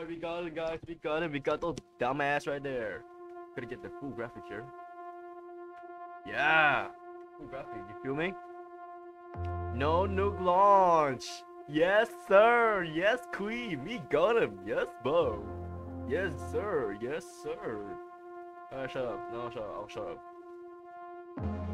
Alright, we got it, guys. We got it. We got those dumbass right there. Gotta get the full graphics here. Yeah. Full graphics, you feel me? No nuke launch. Yes, sir. Yes, queen. We got him. Yes, bro. Yes, sir. Yes, sir. Alright, shut up. No, shut up. I'll shut up.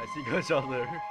I see gunshot there.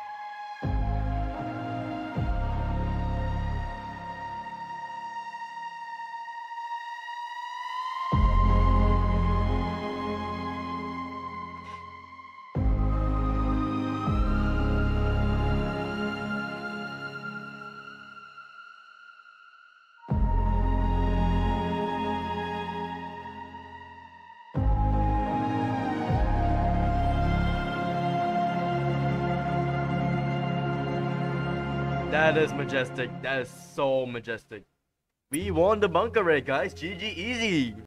That is majestic. That is so majestic. We won the bunker raid, guys. GG easy.